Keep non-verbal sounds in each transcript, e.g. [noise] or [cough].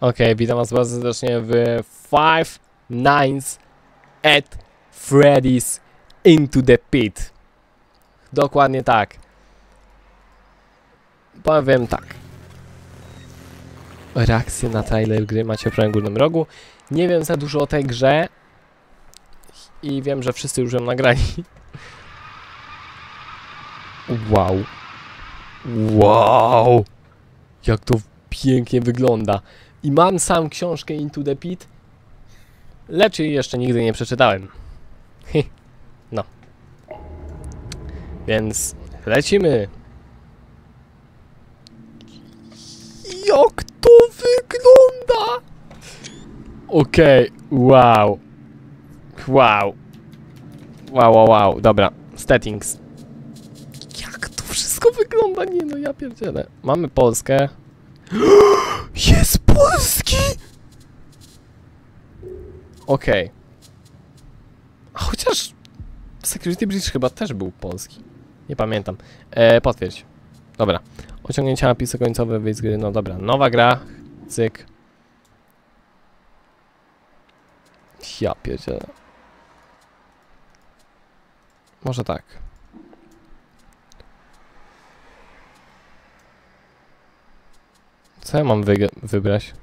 Okej, witam was bardzo serdecznie w Five Nights at Freddy's Into the Pit. Dokładnie tak. Powiem tak. Reakcję na trailer gry macie w prawym górnym rogu. Nie wiem za dużo o tej grze. I wiem, że wszyscy już ją nagrali. [laughs] Wow. Wow. Jak to pięknie wygląda. I mam sam książkę Into the Pit, lecz jej jeszcze nigdy nie przeczytałem. No. Więc lecimy. Jak to wygląda? Okej, wow. Wow. Wow, wow, wow. Dobra, settings. Jak to wszystko wygląda? Nie no, ja pierdzielę. Mamy Polskę. [gasps] Jest polski! Okej. A Chociaż Security Bridge chyba też był polski. Nie pamiętam. E, potwierdź. Dobra. Osiągnięcia napisy końcowe, wyjść gry. No dobra. Nowa gra. Cyk. Ja pierdzielę. Może tak. Co ja mam wybrać?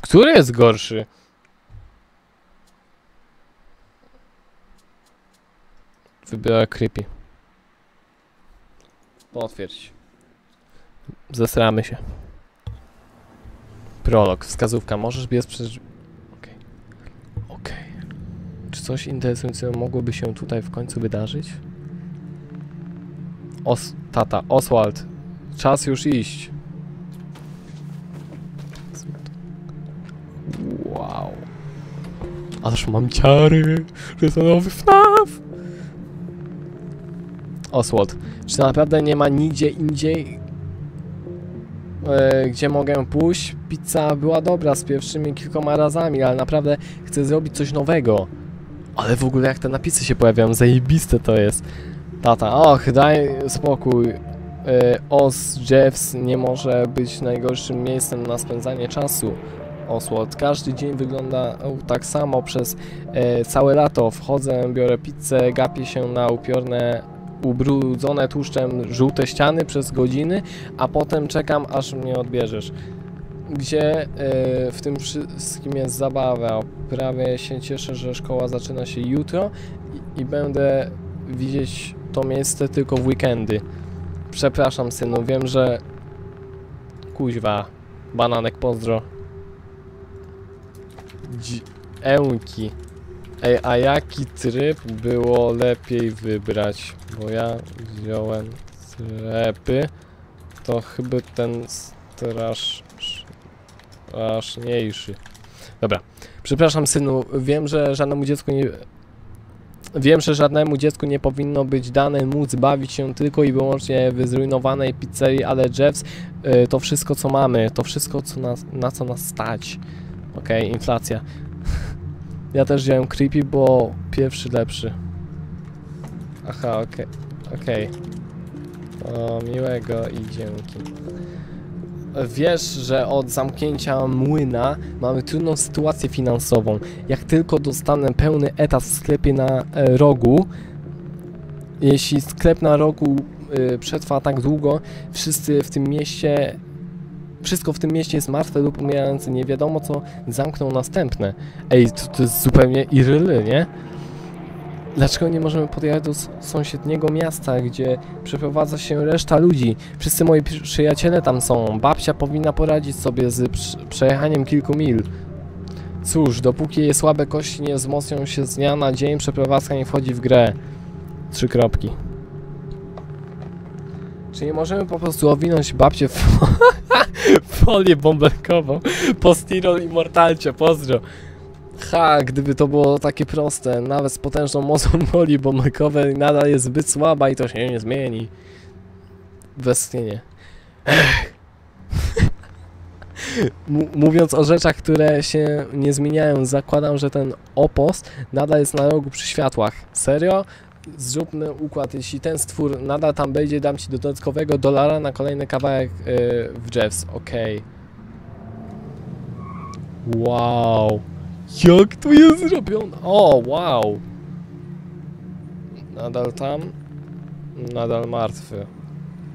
Który jest gorszy? Wybiorę creepy. Potwierdź. Zesramy się. Prolog, wskazówka. Możesz biec przez... Okej. Okej. Czy coś interesującego mogłoby się tutaj w końcu wydarzyć? Os... Tata, Oswald. Czas już iść. Wow. Ależ mam ciary, że to nowy FNAF. Oswald, czy naprawdę nie ma nigdzie indziej, e, gdzie mogę pójść? Pizza była dobra z pierwszymi kilkoma razami, ale naprawdę chcę zrobić coś nowego. Ale w ogóle jak te napisy się pojawiają, zajebiste to jest. Tata, och, daj spokój. E, Os Jeffs nie może być najgorszym miejscem na spędzanie czasu. Oswald, każdy dzień wygląda tak samo przez e, całe lato. Wchodzę, biorę pizzę, gapię się na upiorne, ubrudzone tłuszczem żółte ściany przez godziny, a potem czekam, aż mnie odbierzesz. Gdzie e, w tym wszystkim jest zabawa. Prawie się cieszę, że szkoła zaczyna się jutro i, i będę widzieć to miejsce tylko w weekendy. Przepraszam synu, wiem, że... Kuźwa. Bananek, pozdro. Dzi... Ełki. Ej, a jaki tryb było lepiej wybrać? Bo ja wziąłem trepy. To chyba ten strasz... straszniejszy. Dobra. Przepraszam synu, wiem, że żadnemu dziecku nie... Wiem, że żadnemu dziecku nie powinno być dane móc bawić się tylko i wyłącznie w zrujnowanej pizzerii, ale Jeffs y, to wszystko co mamy, to wszystko co nas, na co nas stać. Okej, inflacja. ja też wziąłem creepy, bo pierwszy lepszy. Aha, okej, okej. O, miłego i dzięki. Wiesz, że od zamknięcia młyna mamy trudną sytuację finansową. Jak tylko dostanę pełny etat w sklepie na e, rogu, jeśli sklep na rogu e, przetrwa tak długo, wszyscy w tym mieście, wszystko w tym mieście jest martwe lub umierające, nie wiadomo co zamkną następne. Ej, to, to jest zupełnie iryly, nie? Dlaczego nie możemy podjechać do sąsiedniego miasta, gdzie przeprowadza się reszta ludzi? Wszyscy moi przy- przyjaciele tam są. Babcia powinna poradzić sobie z prz- przejechaniem kilku mil. Cóż, dopóki jej słabe kości nie wzmocnią się z dnia na dzień, przeprowadzka nie wchodzi w grę. Trzy kropki. Czy nie możemy po prostu owinąć babcię w [laughs] folię bąbelkową? Postirol i mortalcie, pozdro. Ha, gdyby to było takie proste, nawet z potężną mocą [laughs] folii bąbelkowej nadal jest zbyt słaba i to się nie zmieni. Westchnienie. [laughs] Mówiąc o rzeczach, które się nie zmieniają, zakładam, że ten opos nadal jest na rogu przy światłach. Serio? Zróbmy układ. Jeśli ten stwór nadal tam będzie, dam ci dodatkowego dolara na kolejny kawałek yy, w Jeffs. Okej. Wow. Jak to jest zrobione? O, wow. Nadal tam. Nadal martwy.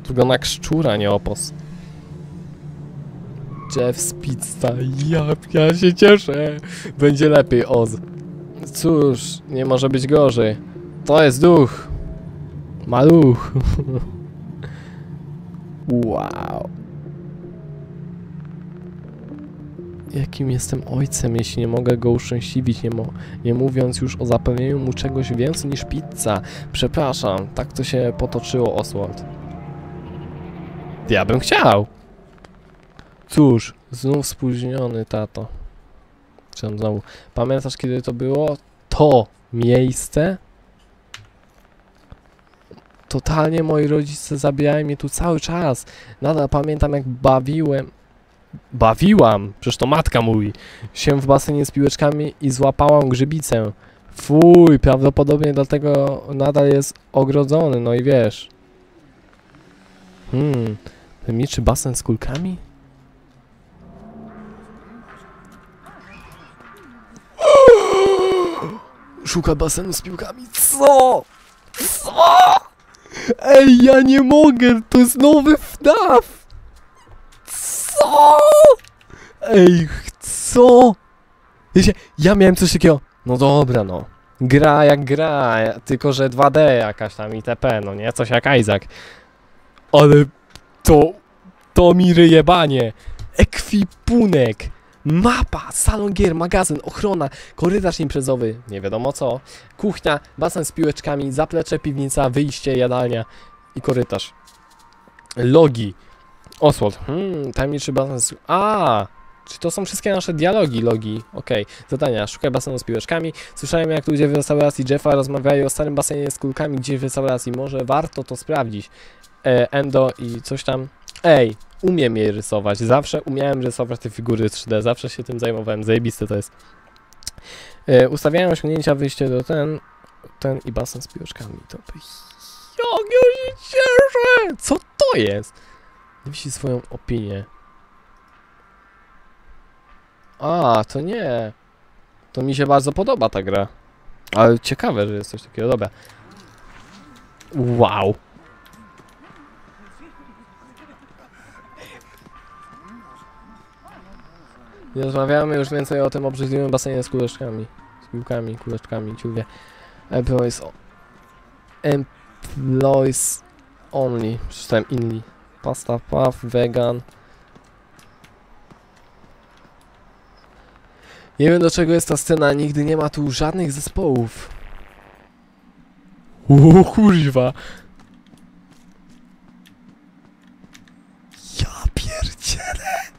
Wygląda jak szczura, nie opos. Jeff Spitza. Ja, ja się cieszę. Będzie lepiej, Oz. Cóż, nie może być gorzej. To jest duch. Maluch. [laughs] wow. Jakim jestem ojcem, jeśli nie mogę go uszczęśliwić, nie, nie mówiąc już o zapewnieniu mu czegoś więcej niż pizza. Przepraszam, tak to się potoczyło, Oswald. Ja bym chciał. Cóż, znów spóźniony tato. Czy znowu? Pamiętasz kiedy to było? To miejsce? Totalnie moi rodzice zabijają mnie tu cały czas. Nadal pamiętam jak bawiłem. Bawiłam, przecież to matka mówi. Się w basenie z piłeczkami i złapałam grzybicę. Fuj, prawdopodobnie dlatego nadal jest ogrodzony, no i wiesz. Hmm, tajemniczy basen z kulkami? [gasps] Szuka basenu z piłkami. Co? Co? Ej, ja nie mogę, to jest nowy FNAF! Ej, co? Ja miałem coś takiego, no dobra no, gra jak gra, tylko że 2D jakaś tam itp, no nie, coś jak Isaac. Ale to, to mi ryjebanie, ekwipunek, mapa, salon gier, magazyn, ochrona, korytarz imprezowy, nie wiadomo co, kuchnia, basen z piłeczkami, zaplecze, piwnica, wyjście, jadalnia i korytarz. Logi. Oswald. Hmm, tajemniczy basen z... A! Czy to są wszystkie nasze dialogi, logi? Okej. Zadania. Szukaj basenu z piłeczkami. Słyszałem jak ludzie w restauracji Jeffa rozmawiają o starym basenie z kulkami gdzieś w restauracji. Może warto to sprawdzić. E, endo i coś tam. Ej, umiem je rysować. Zawsze umiałem rysować te figury 3D. Zawsze się tym zajmowałem. Zajebiste to jest. E, ustawiają osiągnięcia wyjście do ten, ten i basen z piłeczkami. To by... Jak ja się cieszę! Co to jest? Wisi swoją opinię. A, to nie. To mi się bardzo podoba ta gra. Ale ciekawe, że jest coś takiego. Dobra. Wow. Nie rozmawiamy już więcej o tym obrzydliwym basenie z kuleczkami. Z piłkami, kuleczkami, ciuwie. Employees... Employees only. Przeczytałem inni. Pasta puff, vegan. Nie wiem do czego jest ta scena, nigdy nie ma tu żadnych zespołów. O kurwa. Ja pierdzielę.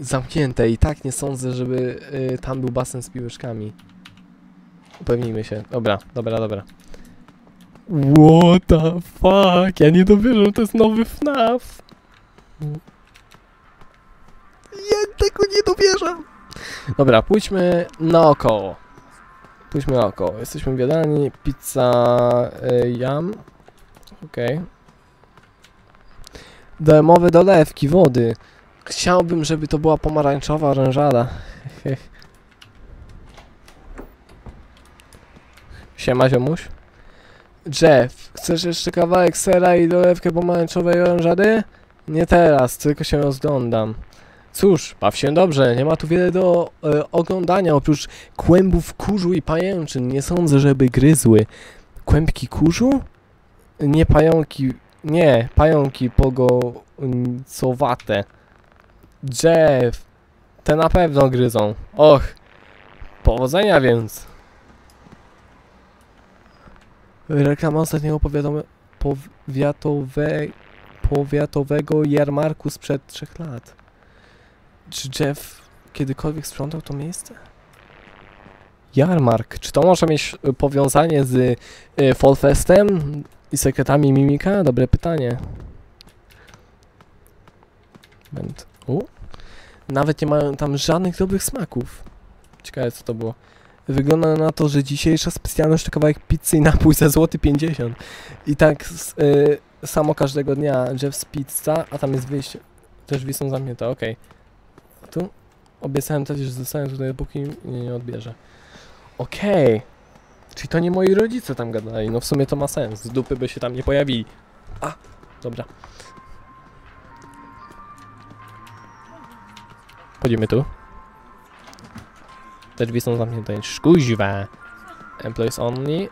Zamknięte i tak nie sądzę, żeby y, tam był basen z piłeczkami. Upewnijmy się. Dobra, dobra, dobra. What the fuck? Ja nie dowierzę, że to jest nowy FNAF. Ja tego nie dowierzę. Dobra, pójdźmy naokoło. Pójdźmy naokoło. Jesteśmy w jadalni. Pizza y, jam. Okej. Darmowe dolewki wody. Chciałbym, żeby to była pomarańczowa orężada. [laughs] Siema ziomuś. Jeff, chcesz jeszcze kawałek sera i dolewkę pomarańczowej orężady? Nie teraz, tylko się rozglądam. Cóż, baw się dobrze, nie ma tu wiele do e, oglądania, oprócz kłębów kurzu i pajęczyn. Nie sądzę, żeby gryzły. Kłębki kurzu? Nie pająki, nie, pająki pogońcowate. Jeff, te na pewno gryzą. Och, powodzenia więc. Reklama ostatniego powiadome, powiatowe, powiatowego jarmarku sprzed trzech lat. Czy Jeff kiedykolwiek sprzątał to miejsce? Jarmark. Czy to może mieć y, powiązanie z y, Fallfestem i sekretami Mimika? Dobre pytanie. Nawet nie mają tam żadnych dobrych smaków. Ciekawe co to było. Wygląda na to, że dzisiejsza specjalność to kawałek pizzy i napój za złoty 50. I tak y, samo każdego dnia Jeff's Pizza, a tam jest wyjście. Te drzwi są zamknięte, okej. A tu? Obiecałem też, że zostanę tutaj, dopóki mnie nie odbierze. Okej. Czyli to nie moi rodzice tam gadali, no w sumie to ma sens. Z dupy by się tam nie pojawili. A, dobra. Chodzimy tu. Te drzwi są zamknięte. Szkuźwa. Employees only.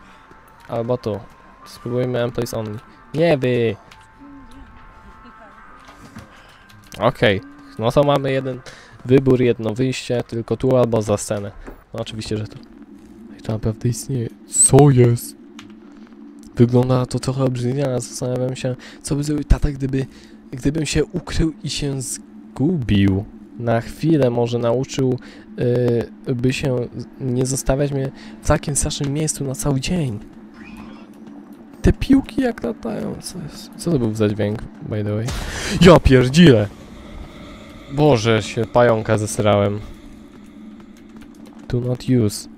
Albo tu. Spróbujmy employees only. Nie wy. Okej. No to mamy jeden wybór, jedno wyjście. Tylko tu albo za scenę. No oczywiście, że tu. I to naprawdę istnieje. Co jest? Wygląda to trochę obrzydliwie, ale zastanawiam się, co by zrobił tata, gdyby, gdybym się ukrył i się zgubił. Na chwilę może nauczył y, by się nie zostawiać mnie w takim strasznym miejscu na cały dzień. Te piłki jak latają, co, co to był za dźwięk, by the way? Ja pierdzile! Boże, się pająka zesrałem. Do not use.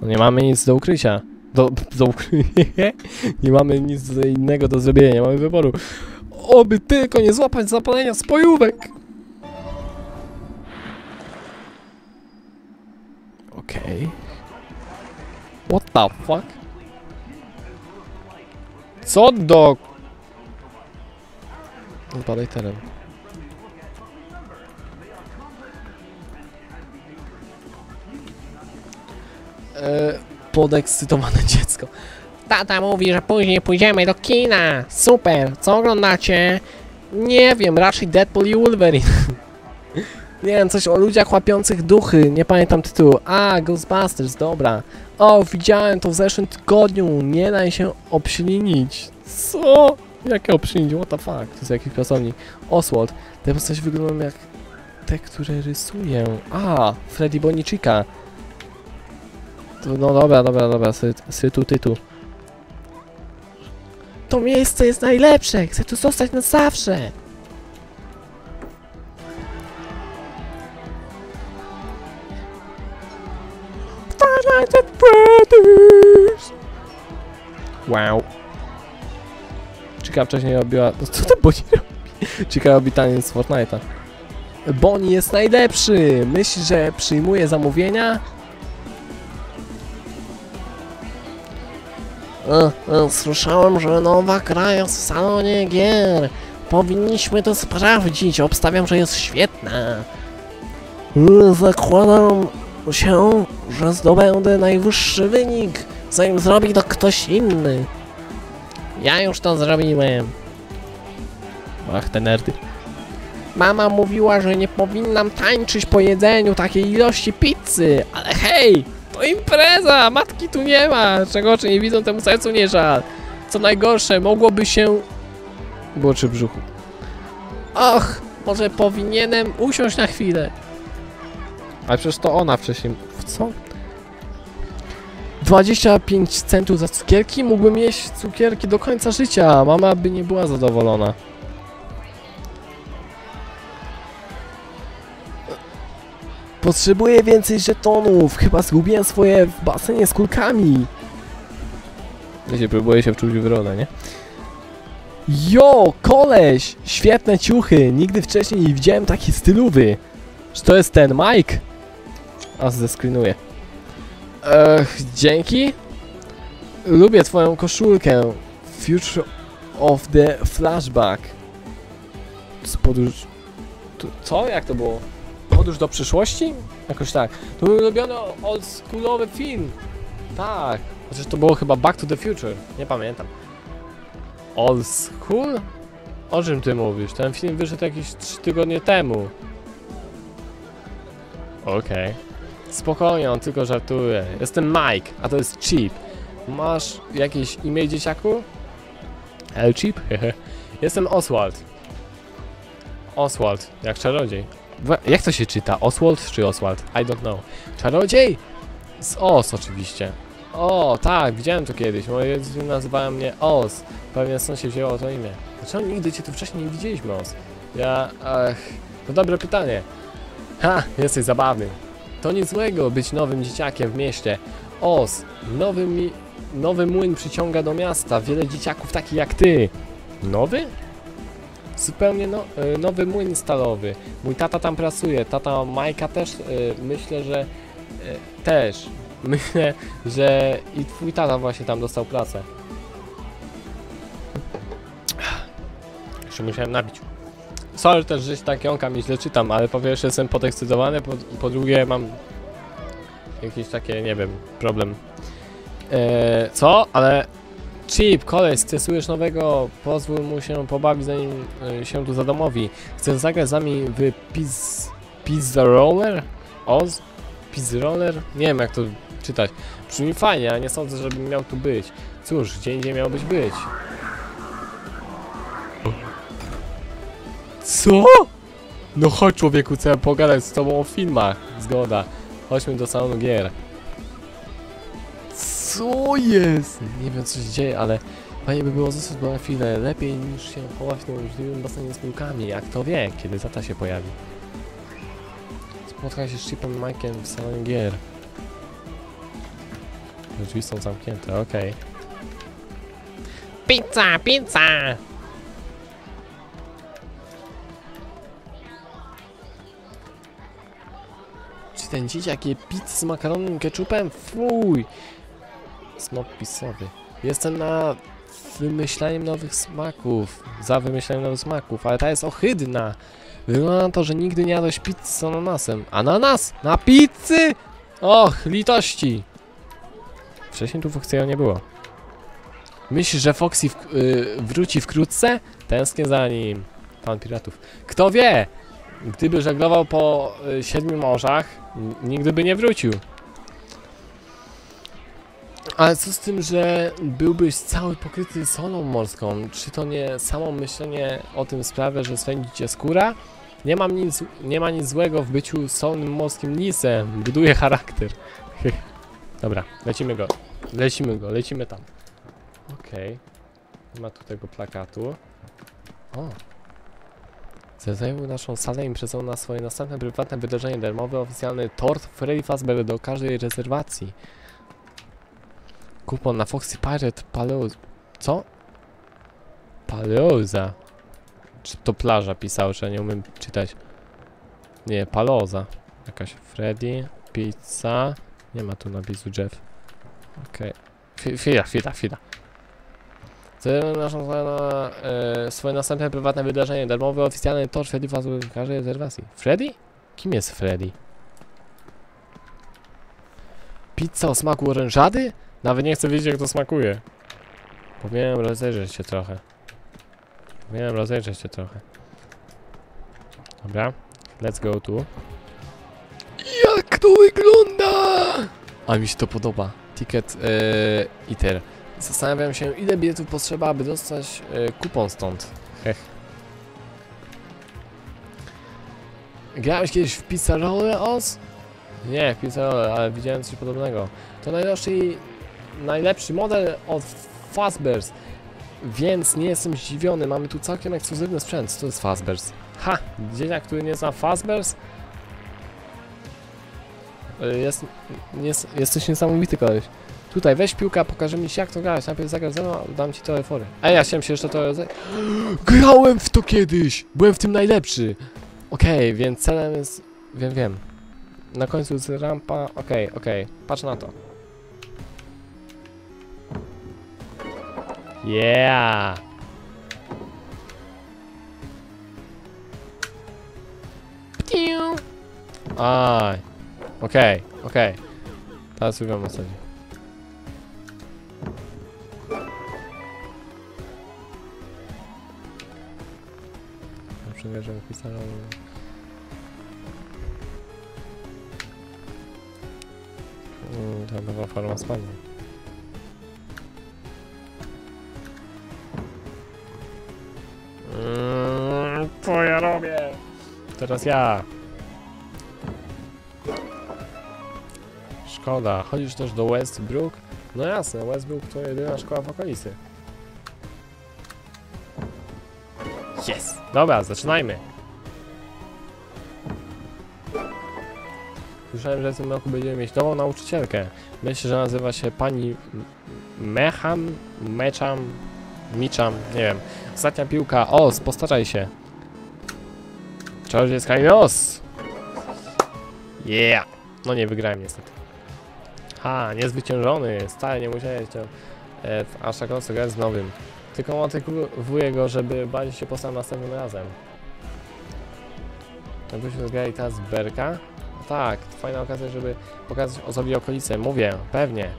No nie mamy nic do ukrycia. Do, do ukrycia. [laughs] nie mamy nic innego do zrobienia, nie mamy wyboru. Oby tylko nie złapać zapalenia spojówek! Okej. What the fuck? Co do... Badaj teren. E, podekscytowane [laughs] dziecko. Tata mówi, że później pójdziemy do kina. Super, co oglądacie? Nie wiem, raczej Deadpool i Wolverine. [laughs] nie wiem, coś o ludziach łapiących duchy, nie pamiętam tytułu. A, Ghostbusters, dobra. O, widziałem to w zeszłym tygodniu, nie daj się obślinić. Co? Jakie obślinić? What the fuck? To jest jakiś pracownik. Oswald, te postaci wyglądają jak te, które rysuję. A, Freddy Boniczyka. To, no dobra, dobra, dobra, sy, sytu, tytu. To miejsce jest najlepsze, chcę tu zostać na zawsze. Twilight and Brothers. Wow. Chica wcześniej robiła... no Co to Bonnie robi? Chica robi taniec z Fortnite'a. Bonnie jest najlepszy! Myślisz, że przyjmuje zamówienia? E, e, słyszałem, że nowa gra jest w salonie gier. Powinniśmy to sprawdzić. Obstawiam, że jest świetna. E, Zakładam się, że zdobędę najwyższy wynik, zanim zrobi to ktoś inny. Ja już to zrobiłem. Ach, te nerdy. Mama mówiła, że nie powinnam tańczyć po jedzeniu takiej ilości pizzy, ale hej, To impreza! Matki tu nie ma! Czego oczy nie widzą, temu sercu nie żal. Co najgorsze, mogłoby się... Było czy brzuchu. och, może powinienem usiąść na chwilę. Ale przecież to ona wcześniej... W co? 25 centów za cukierki? Mógłbym jeść cukierki do końca życia. Mama by nie była zadowolona. Potrzebuję więcej żetonów. Chyba zgubiłem swoje w basenie z kulkami. Wiecie, próbuję się wczuć w rolę, nie? Jo, koleś! Świetne ciuchy! Nigdy wcześniej nie widziałem taki stylowy. Czy to jest ten Mike? A zeskrinuję. Ech, dzięki. Lubię twoją koszulkę. Future of the Flashback. Z podróż... Co? Jak to było? Podróż do przyszłości? Jakoś tak. To był ulubiony oldschoolowy film. Tak. Chociaż to było chyba Back to the Future. Nie pamiętam. Old School? O czym ty mówisz? Ten film wyszedł jakieś 3 tygodnie temu. Okej. Spokojnie, on tylko żartuje. Jestem Mike, a to jest Chip. Masz jakieś imię dzieciaku? El Chip? [laughs] Jestem Oswald. Oswald, jak czarodziej. Jak to się czyta? Oswald czy Oswald? I don't know. Czarodziej? Z Os oczywiście. O, tak, widziałem to kiedyś. Moje nazywają mnie Os. Pewnie stąd się wzięło to imię. Dlaczego nigdy cię tu wcześniej nie widzieliśmy, Os? Ja, to dobre pytanie. Ha, jesteś zabawny. To nic złego być nowym dzieciakiem w mieście. Os, nowy, mi, nowy młyn przyciąga do miasta wiele dzieciaków takich jak ty. Nowy? Zupełnie no, e, nowy młyn stalowy. Mój tata tam pracuje. Tata Majka też, e, myślę, że e, też. [laughs] Myślę, że i twój tata właśnie tam dostał pracę. Jeszcze musiałem nabić. Sorry też, że się tak jąkam i źle czytam, ale po pierwsze jestem podekscytowany, po, po drugie mam jakiś takie, nie wiem, problem. Eee, co? Ale Chip, koleś, stresujesz nowego, pozwól mu się pobawić zanim e, się tu zadomowi. Chcesz zagrać z nami w Piz... Pizza Roller? Oz? Pizza Roller? Nie wiem jak to czytać. Brzmi fajnie, ale nie sądzę, żebym miał tu być. Cóż, gdzie indziej miałbyś być? Co? No chodź człowieku, chcę pogadać z tobą o filmach. Zgoda. Chodźmy do salonu gier. Co jest? Nie wiem co się dzieje, ale fajnie by było zostać na chwilę. Lepiej niż się chować w tym możliwym basenie z piłkami. Jak to wie, kiedy tata się pojawi. Spotkaj się z Chipem Mike'em w salonie gier. Drzwi są zamknięte, okej. Pizza, pizza! Ten dzieciak je pizzę z makaronem ketchupem? Fuj! Smok pisowy. Jestem na wymyślaniem nowych smaków. Za wymyślaniem nowych smaków, ale ta jest ohydna. Wygląda na to, że nigdy nie jadłeś pizzy z ananasem. Ananas? Na pizzy? Och, litości! Wcześniej tu Foxy'ego nie było. Myślisz, że Foxy w, y, wróci wkrótce? Tęsknię za nim. Pan piratów. Kto wie? Gdyby żeglował po y, siedmiu morzach, nigdy by nie wrócił. Ale co z tym, że byłbyś cały pokryty solą morską? Czy to nie samo myślenie o tym sprawia, że swędzi cię skóra? Nie, mam nic, nie ma nic złego w byciu solnym morskim lisem. Buduje charakter. [laughs] Dobra, lecimy go. Lecimy go, lecimy tam. Okej. Nie ma tu tego plakatu. O. Zajmują naszą salę imprezą na swoje następne prywatne wydarzenie darmowe, oficjalny tort Freddy Fazbear do każdej rezerwacji. Kupon na Foxy Pirate Paleoza. Co? Paleoza. Czy to plaża pisał, że nie umiem czytać. Nie, Paloza. Jakaś Freddy, pizza. Nie ma tu napisu Jeff. Okej. Okay. Chwila, chwila, chwila. Celem naszą na e, swoje następne prywatne wydarzenie. Darmowy oficjalny tort Freddy w każdej rezerwacji. Freddy? Kim jest Freddy? Pizza o smaku orężady? Nawet nie chcę wiedzieć jak to smakuje. Powinienem rozejrzeć się trochę. Powinienem rozejrzeć się trochę. Dobra, let's go tu. Jak to wygląda? A mi się to podoba. Ticket yy, iter. Zastanawiam się ile biletów potrzeba, aby dostać yy, kupon stąd. Hech. Grałeś kiedyś w Pizzarole Oz? Nie, w Pizzarole, ale widziałem coś podobnego. To najlepszy, najlepszy model od Fazbear's. Więc nie jestem zdziwiony, mamy tu całkiem ekskluzywny sprzęt. Co to jest Fazbear's? Ha! Dzieciak, który nie zna Fazbear's? Y, Jest, jest, jesteś niesamowity koleś. Tutaj, weź pokażę mi jak to grać. Najpierw zagraj ze mną, dam ci te fory. A ja chciałem się jeszcze to... [gasps] Grałem w to kiedyś! Byłem w tym najlepszy! Okej, więc celem jest... Wiem, wiem. Na końcu jest rampa... Okej, okej. Patrz na to. Yeah! Aj. Okej, okej. Teraz już wiem o co chodzi. Ja przewierzę pisałem. Mm, to nowa forma spadła. Mm, co ja robię? Teraz ja. Szkoda. Chodzisz też do Westbrook? No jasne, Westbrook to jedyna szkoła w okolicy. Yes! Dobra, zaczynajmy. Słyszałem, że w tym roku będziemy mieć nową nauczycielkę. Myślę, że nazywa się pani Mecham, Meczam, Miczam, nie wiem. Ostatnia piłka. O, postaraj się. Czarodziejska nos. Yeah. No nie wygrałem niestety. Ha, niezwyciężony. Stale nie musiałeś to e, w aż tak grać z nowym. Tylko motywuję go, żeby bardziej się postał następnym razem. Jakbyśmy zgrali teraz Berka? Tak, fajna okazja, żeby pokazać osobie okolice. Mówię, pewnie.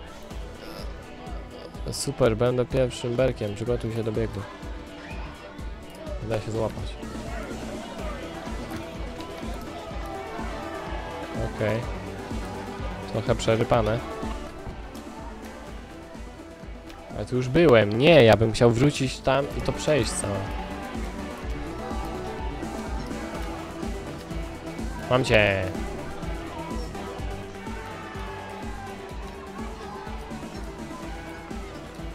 Super, będę pierwszym Berkiem. Przygotuj się do biegu. Da się złapać. Okej. Trochę przerypane. Ale tu już byłem. Nie, ja bym chciał wrócić tam i to przejść całe. Mam cię.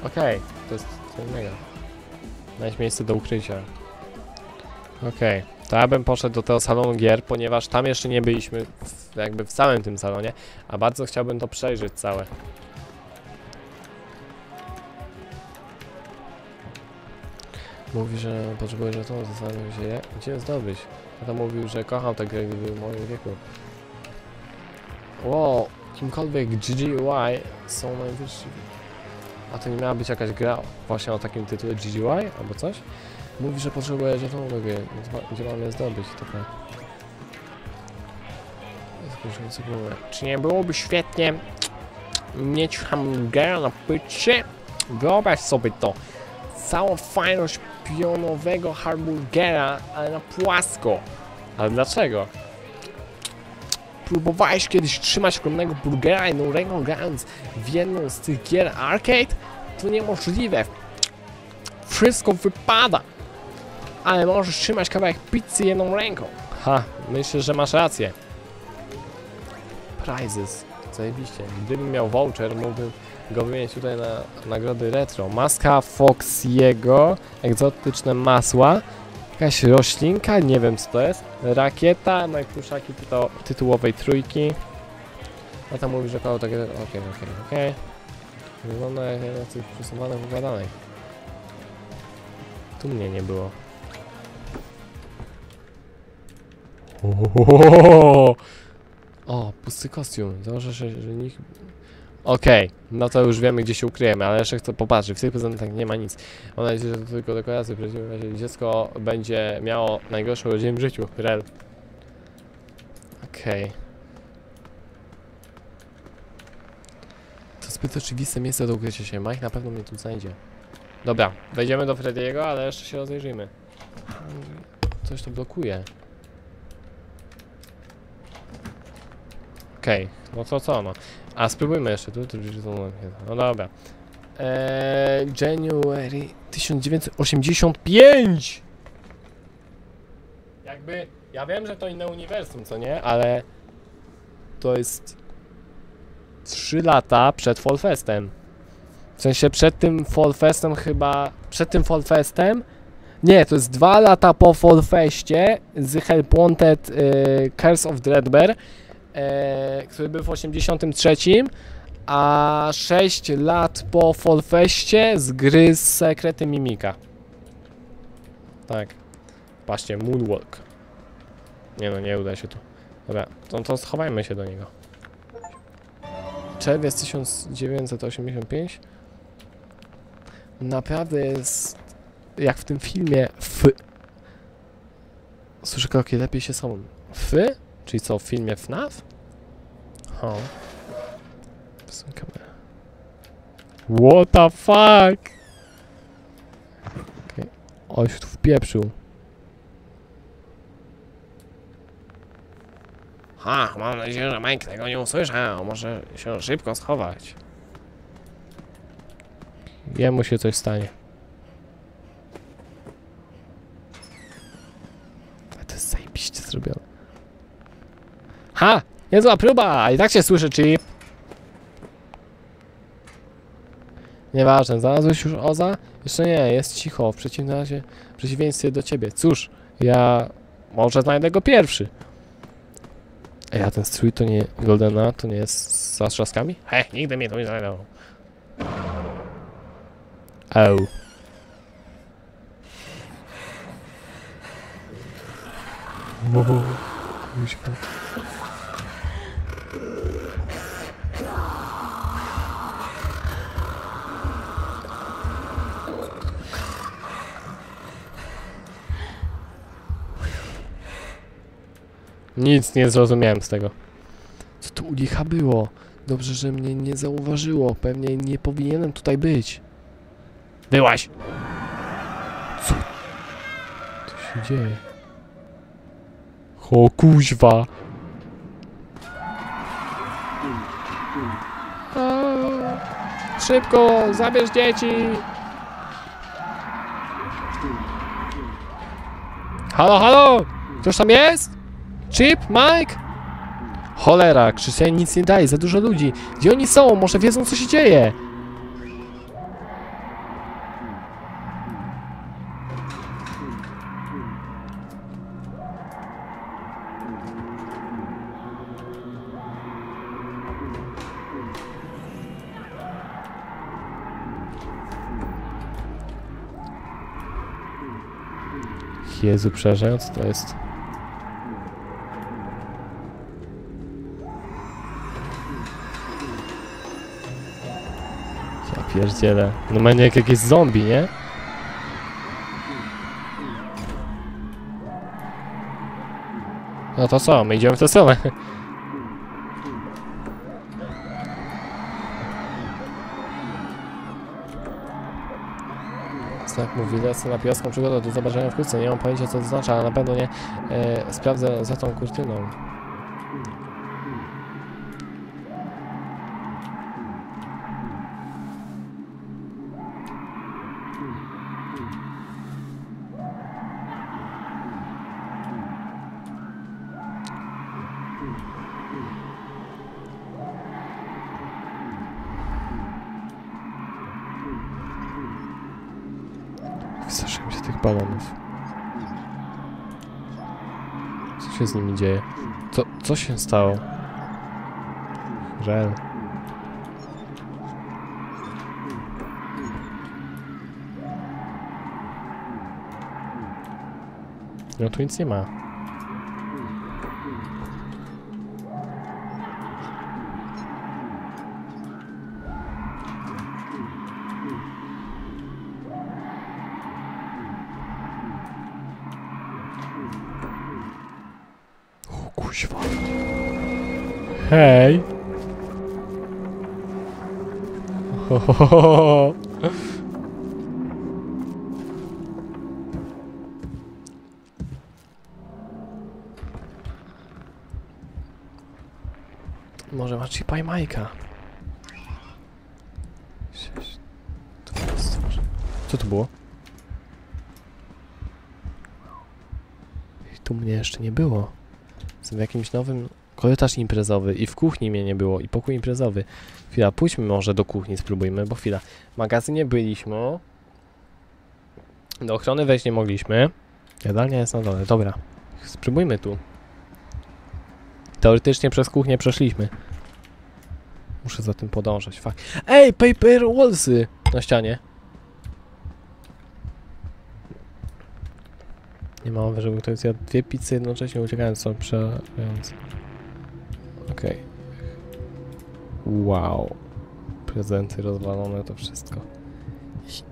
Okej, to jest co innego. Znajdź miejsce do ukrycia. Okej, to ja bym poszedł do tego salonu gier, ponieważ tam jeszcze nie byliśmy w, jakby w całym tym salonie, a bardzo chciałbym to przejrzeć całe. Mówi, że potrzebuje żetonu, zastanawiam się, jak, gdzie je zdobyć. A to mówił, że kochał tę grę, gdy był w moim wieku. Wow, kimkolwiek GGY są najwyżsi. A to nie miała być jakaś gra właśnie o takim tytule GGY albo coś? Mówi, że potrzebuje żetonu do gry, gdzie mam je zdobyć, to tak. Czy nie byłoby świetnie mieć hamburgera na pycie? Wyobraź sobie to. Całą fajność pionowego hamburgera, ale na płasko. Ale dlaczego? Próbowałeś kiedyś trzymać ogromnego burgera jedną ręką grając w jedną z tych gier arcade? To niemożliwe. Wszystko wypada. Ale możesz trzymać kawałek pizzy jedną ręką. Ha, myślę, że masz rację. Prizes. Zajebiście. Gdybym miał voucher, mógłbym go wymienić tutaj na nagrody retro. Maska Foxiego, egzotyczne masła, jakaś roślinka, nie wiem co to jest, rakieta, no i pluszaki tytułowej trójki. A tam mówi, że koło takie... Okej, okej, okej. Wygląda jak z tych przesuwanych układanek. Tu mnie nie było. Ohohoho! O, pusty kostium. Założę, że, nikt... Okej, no to już wiemy gdzie się ukryjemy, ale jeszcze chcę popatrzeć. W tych prezentach nie ma nic. Mam nadzieję, że to tylko dekoracje. W przeciwnym razie dziecko będzie miało najgorszą rodzinę w życiu. Rel. Okej. To zbyt oczywiste miejsce do ukrycia się. Mike na pewno mnie tu znajdzie. Dobra, wejdziemy do Frediego, ale jeszcze się rozejrzymy. Coś to blokuje. Okej, no to co no. A spróbujmy jeszcze tu, No dobra. Eee, January 1985! Jakby, ja wiem, że to inne uniwersum, co nie? Ale to jest 3 lata przed Fallfestem. W sensie przed tym Fallfestem chyba, przed tym Fallfestem nie, to jest 2 lata po Fallfestie z Help Wanted y, Curse of Dreadbear e, który był w 83, a 6 lat po Fallfestie z Sekrety Mimika. Tak. Patrzcie, Moonwalk. Nie no, nie uda się tu. Dobra, to, to schowajmy się do niego. Czerwiec 1985. Naprawdę jest jak w tym filmie F. Słyszę kroki, lepiej się są. F? Czyli co, w filmie FNAF? O. Kamerę. What the fuck? Okay. O, się tu wpieprzył. Ha, mam nadzieję, że Mike tego nie usłyszał. Może się szybko schować. Jemu się coś stanie. Ale to jest zajebiście zrobione. Ha! Niezła próba! I tak się słyszy, Chip. Nieważne, znalazłeś już Oza? Jeszcze nie, jest cicho, w przeciwnym razie, w przeciwieństwie do ciebie. Cóż, ja może znajdę go pierwszy. Ej, a ten strój to nie... Goldena to nie jest z zatrzaskami? He, nigdy mnie to nie znajdą. Au. Wow, Nic nie zrozumiałem z tego. Co tu u licha było? Dobrze, że mnie nie zauważyło. Pewnie nie powinienem tutaj być. Byłaś! Co? Co się dzieje? O kuźwa! Szybko, zabierz dzieci! Halo, halo! Ktoś tam jest? Chip? Mike? Cholera, Krzysiek nic nie daje, za dużo ludzi. Gdzie oni są? Może wiedzą, co się dzieje? Jezu, przerażające to jest. Ja pierdzielę. Normalnie jak jakieś zombie, nie? No to co, my idziemy w tę stronę. Znak mówi, lecę na piaską przygodę do zobaczenia wkrótce. Nie mam pojęcia co to znaczy, ale na pewno nie e, sprawdzę za tą kurtyną. Wystraszyłem się tych balonów. Co się z nimi dzieje? Co, co się stało? Żel. No tu nic nie ma. Hej. Ho, ho, ho, ho. Może ma chipa i Majka. Co to było? I tu mnie jeszcze nie było. Jestem w jakimś nowym korytarz imprezowy i w kuchni mnie nie było i pokój imprezowy. Chwila, pójdźmy może do kuchni, spróbujmy, bo chwila. W magazynie byliśmy. Do ochrony wejść nie mogliśmy. Jadalnia jest na dole, dobra. Spróbujmy tu. Teoretycznie przez kuchnię przeszliśmy. Muszę za tym podążać, fakt. Ej, paper wallsy na ścianie. Nie ma mowy, żeby ktoś zjadł dwie pizze jednocześnie uciekając stąd przerażające. Okej. Wow. Prezenty rozwalone, to wszystko.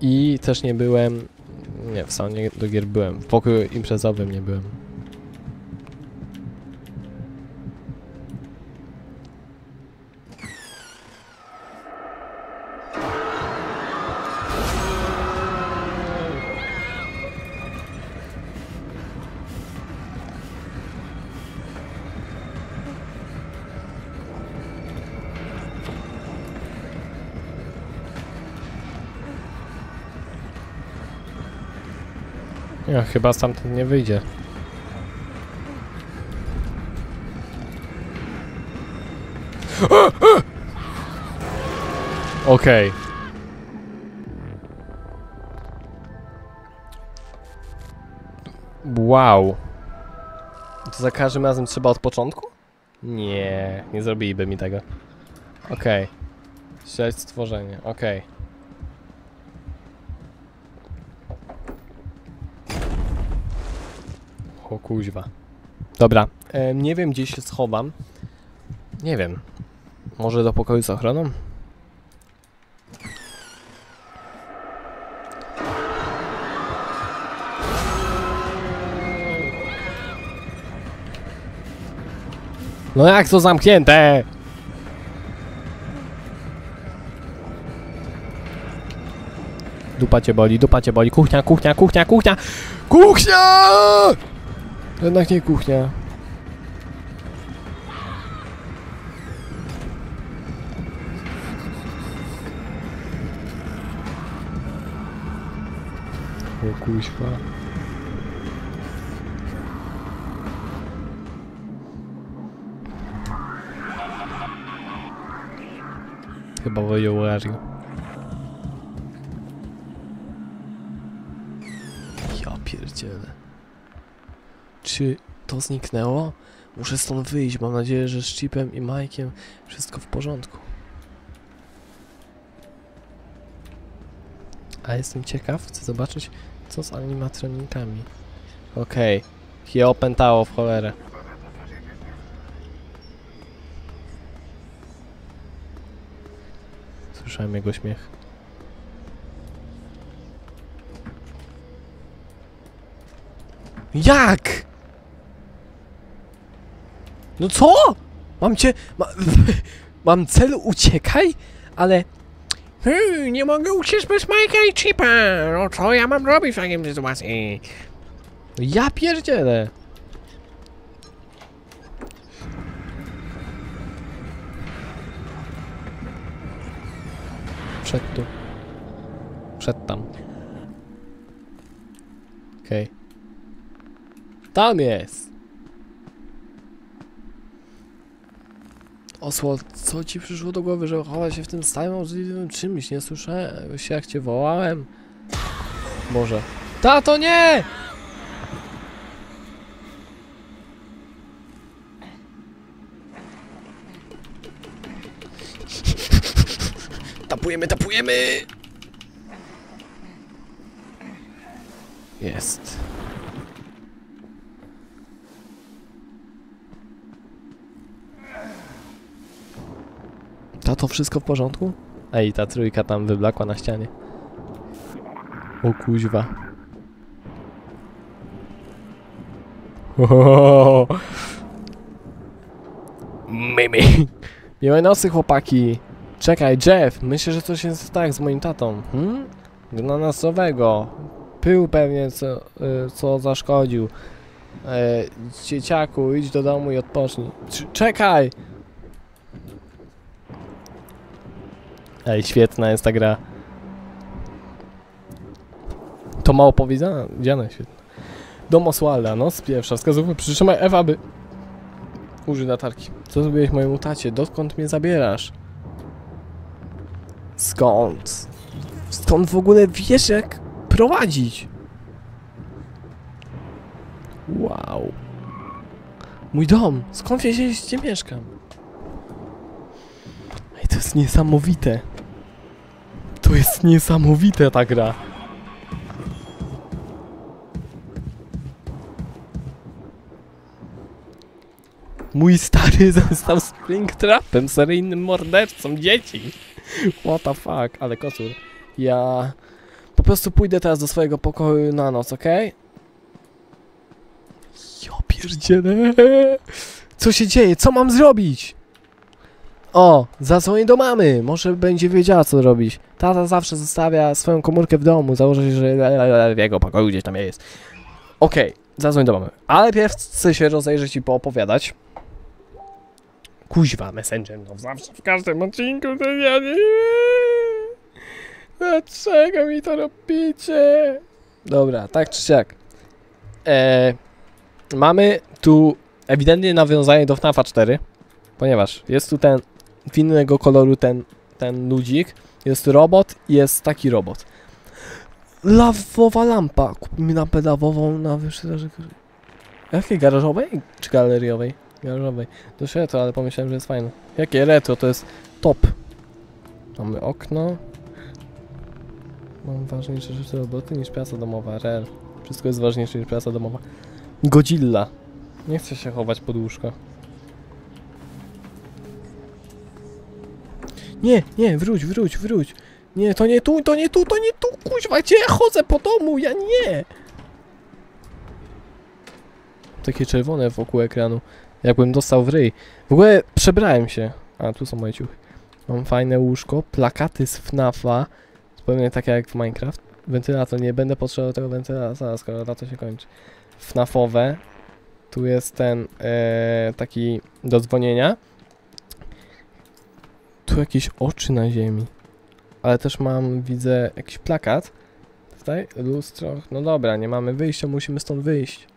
I też nie byłem... Nie, w salonie do gier byłem. W pokoju imprezowym nie byłem. Ja chyba stamtąd nie wyjdzie. Okej. Wow. To za każdym razem trzeba od początku? Nie, nie zrobiliby mi tego. Okej. Okay. stworzenie, okej. O kuźwa. Dobra, e, nie wiem gdzie się schowam. Nie wiem. Może do pokoju z ochroną? No jak to zamknięte? Dupa cię boli, dupa cię boli. Kuchnia, kuchnia, kuchnia, kuchnia! Kuchnia! Jednak nie kuchnia. O kuźwa. Chyba wyjął Czy to zniknęło? Muszę stąd wyjść. Mam nadzieję, że z Chipem i Mike'iem wszystko w porządku. A jestem ciekaw, chcę zobaczyć, co z animatronikami. Okej. Okay. Je opętało w cholerę. Słyszałem jego śmiech. Jak? No co? Mam cię... Ma, [laughs] mam cel uciekaj? Ale... Hmm, nie mogę uciec bez Mike'a i Chipa. No co ja mam robić w takiej sytuacji? No ja pierdzielę. Przed tu. Przed tam. Okej. Okay. Tam jest! Oswald, co ci przyszło do głowy, że chowa się w tym stałym możliwym czymś? Nie słyszałem się jak cię wołałem. Boże. Tato, nie! Tapujemy, tapujemy! Jest. Tato, wszystko w porządku? Ej, ta trójka tam wyblakła na ścianie. O kuźwa. [laughs] Mimi. Miłej nocy, chłopaki. Czekaj, Jeff, myślę, że coś jest tak z moim tatą. Hmm? Granasowego. Pył pewnie, co, y, co zaszkodził. E, dzieciaku, idź do domu i odpocznij. C czekaj! Ej, świetna jest ta gra. To mało powiedziane, świetne. Dom Oswalda, no, pierwsza wskazówka. Przytrzymaj F, aby... Użyj latarki. Co zrobiłeś mojemu tacie? Dokąd mnie zabierasz? Skąd? Skąd w ogóle wiesz, jak prowadzić? Wow. Mój dom. Skąd wiedzieć, gdzie mieszkam? Ej, to jest niesamowite. To jest niesamowite ta gra. Mój stary [laughs] został Springtrapem, seryjnym mordercą dzieci. What the fuck, ale kocur. Ja po prostu pójdę teraz do swojego pokoju na noc? Okay? Ja pierdzielę. Co się dzieje? Co mam zrobić? O, zadzwonię do mamy, może będzie wiedziała co robić. Tata zawsze zostawia swoją komórkę w domu, założę się, że w jego pokoju gdzieś tam jest. Okej, okay, zadzwoń do mamy. Ale pierw chcę się rozejrzeć i poopowiadać. Kuźwa, Messenger, no zawsze w każdym odcinku to ja nie... Dlaczego mi to robicie? Dobra, tak czy siak. Eee, mamy tu ewidentnie nawiązanie do FNAFa 4, ponieważ jest tu ten w innego koloru ten, ten ludzik. Jest robot i jest taki robot. Lawowa lampa. Kupimy lampę lawową na wyższy Jakiej garażowej czy galeriowej? garażowej. Dość retro, ale pomyślałem, że jest fajne. Jakie retro? To jest top. Mamy okno. Mam ważniejsze rzeczy roboty niż praca domowa. Rel. Wszystko jest ważniejsze niż praca domowa. Godzilla. Nie chcę się chować pod łóżko. Nie, nie, wróć, wróć, wróć. Nie, to nie tu, to nie tu, to nie tu, kuźwa, gdzie ja chodzę po domu, ja nie. Takie czerwone wokół ekranu, jakbym dostał w ryj. W ogóle przebrałem się. A, tu są moje ciuchy. Mam fajne łóżko, plakaty z FNAFa, zupełnie takie jak w Minecraft. Wentylator, nie będę potrzebował tego wentylatora, skoro lato się kończy. FNAFowe. Tu jest ten e, taki do dzwonienia. Tu jakieś oczy na ziemi. Ale też mam, widzę, jakiś plakat. Tutaj, lustro. No dobra, nie mamy wyjścia, musimy stąd wyjść. [laughs]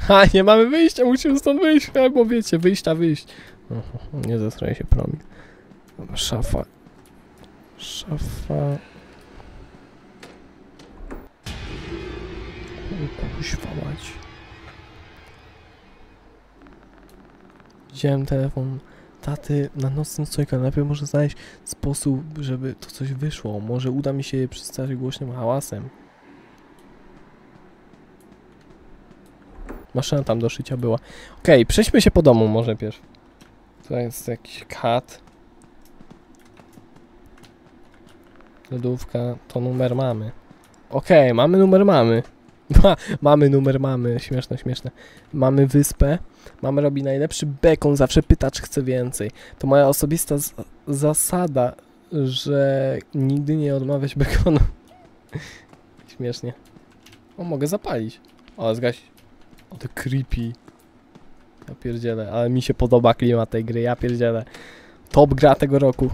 Ha, nie mamy wyjścia, musimy stąd wyjść, albo wiecie, wyjścia, wyjść. Oho, nie zestroje się. Dobra, szafa. Szafa. Kuźwa mać. Wziąłem telefon taty na nocnym stojku. Najpierw może znaleźć sposób, żeby to coś wyszło. Może uda mi się je przedstawić głośnym hałasem. Maszyna tam do szycia była. Okej, przejdźmy się po domu może pierw. Tutaj jest jakiś kat. Lodówka, to numer mamy. Okej, mamy numer mamy. [laughs] Mamy numer mamy, śmieszne, śmieszne. Mamy wyspę, mamy robi najlepszy bekon, zawsze pytacz chce więcej. To moja osobista zasada, że nigdy nie odmawiać bekonu. [laughs] Śmiesznie. O, mogę zapalić. O, zgaś. O, to creepy. Ja pierdzielę, ale mi się podoba klimat tej gry, ja pierdzielę. Top gra tego roku.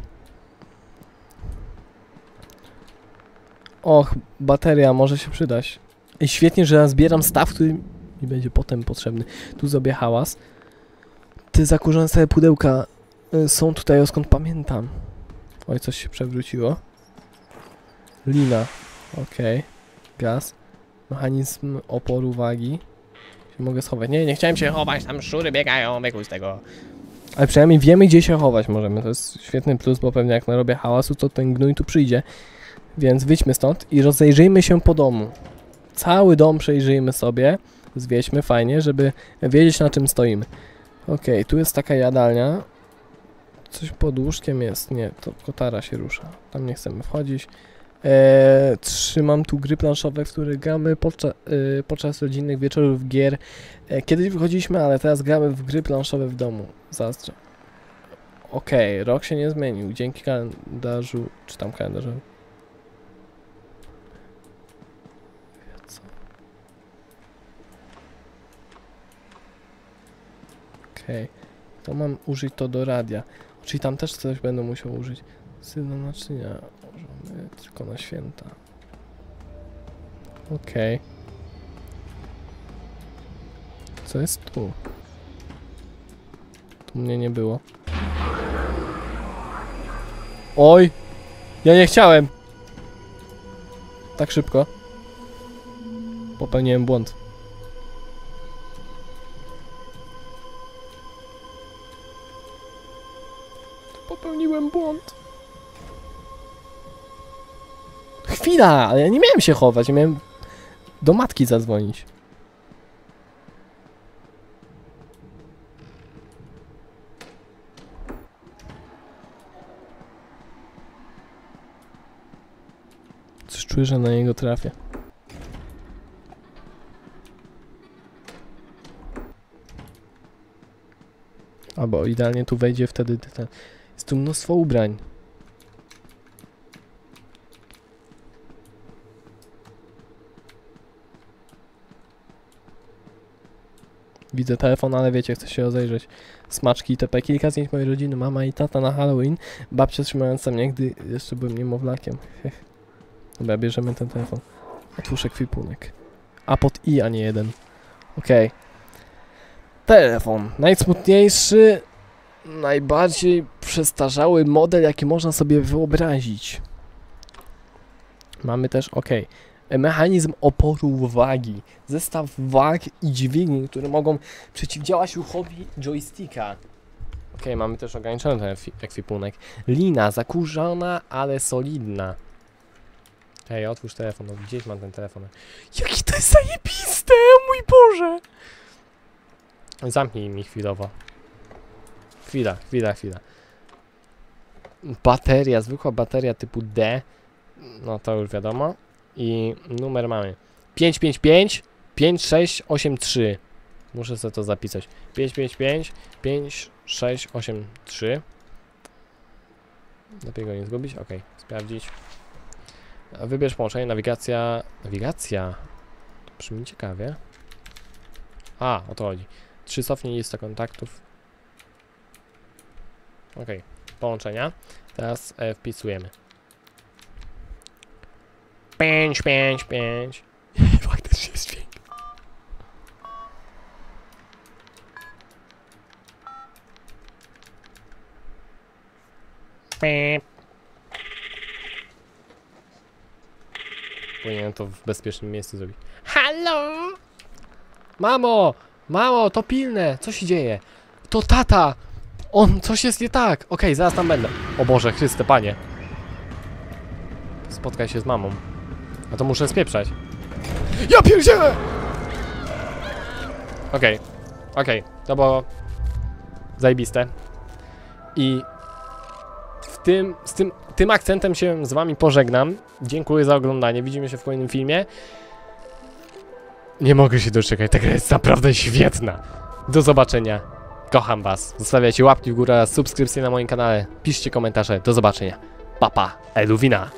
Och, bateria może się przydać. I świetnie, że zbieram staw, który mi będzie potem potrzebny. Tu zrobię hałas. Te zakurzone pudełka y, są tutaj, o skąd pamiętam. Oj, coś się przewróciło. Lina. Okej. Gaz. Mechanizm oporu wagi. Mogę schować. Nie, nie chciałem się chować, tam szczury biegają, wykuj z tego. Ale przynajmniej wiemy, gdzie się chować możemy. To jest świetny plus, bo pewnie jak narobię hałasu, to ten gnój tu przyjdzie. Więc wyjdźmy stąd i rozejrzyjmy się po domu. Cały dom przejrzyjmy sobie. Zwieźmy fajnie, żeby wiedzieć na czym stoimy. Okej, tu jest taka jadalnia. Coś pod łóżkiem jest. Nie, to kotara się rusza. Tam nie chcemy wchodzić. Eee, trzymam tu gry planszowe, w których gramy podczas, y, podczas rodzinnych wieczorów gier. E, kiedyś wychodziliśmy, ale teraz gramy w gry planszowe w domu. Zazdro. Okej, rok się nie zmienił. Dzięki kalendarzu, czy tam kalendarzowi. Okej. To mam użyć to do radia. Czyli tam też coś będę musiał użyć. Syna naczynia. Możemy tylko na święta. Okej. Co jest tu? Tu mnie nie było. Oj! Ja nie chciałem! Tak szybko. Popełniłem błąd. Chwila! Ale ja nie miałem się chować, ja miałem do matki zadzwonić. Coś czuję, że na niego trafię. Albo idealnie tu wejdzie wtedy ten. Jest tu mnóstwo ubrań. Widzę telefon, ale wiecie, chcę się rozejrzeć. Smaczki itp. Kilka zdjęć mojej rodziny, mama i tata na Halloween. Babcia trzymająca mnie, gdy jeszcze byłem niemowlakiem. Heh. Dobra, bierzemy ten telefon. Otwórz ekwipunek. A pod i, a nie jeden. Okej. Telefon. Najsmutniejszy, najbardziej przestarzały model, jaki można sobie wyobrazić. Mamy też, ok, Mechanizm oporu wagi. Zestaw wag i dźwigni, które mogą przeciwdziałać ruchowi joysticka. Okej, mamy też ograniczony ten ekwi- ekwipunek. Lina zakurzona, ale solidna. Hej, otwórz telefon, no gdzieś mam ten telefon. Jaki to jest zajebiste, mój Boże! Zamknij mi chwilowo. Chwila, chwila, chwila. Bateria, zwykła bateria typu D. No to już wiadomo. I numer mamy 555 5683. Muszę sobie to zapisać. 555 5683. Lepiej go nie zgubić. Ok, sprawdzić. Wybierz połączenie, nawigacja. Nawigacja? Brzmi ciekawie. A, o to chodzi. Trzy cofnij listę kontaktów. Ok, połączenia. Teraz e, wpisujemy. 5, 5, 5. Faktycznie jest dźwięk. Powinienem to w bezpiecznym miejscu zrobić. Halo! Mamo! Mamo, to pilne! Co się dzieje? To tata! On, coś jest nie tak! Okej, zaraz tam będę. O Boże, Chryste, Panie. Spotkaj się z mamą. A to muszę spieprzać. Ja pierdzielę! Okej, okej, to było zajebiste. I w tym, z tym, tym akcentem się z wami pożegnam. Dziękuję za oglądanie, widzimy się w kolejnym filmie. Nie mogę się doczekać, ta gra jest naprawdę świetna. Do zobaczenia. Kocham was. Zostawiajcie łapki w górę oraz subskrypcje na moim kanale. Piszcie komentarze. Do zobaczenia. Papa, Eluwina.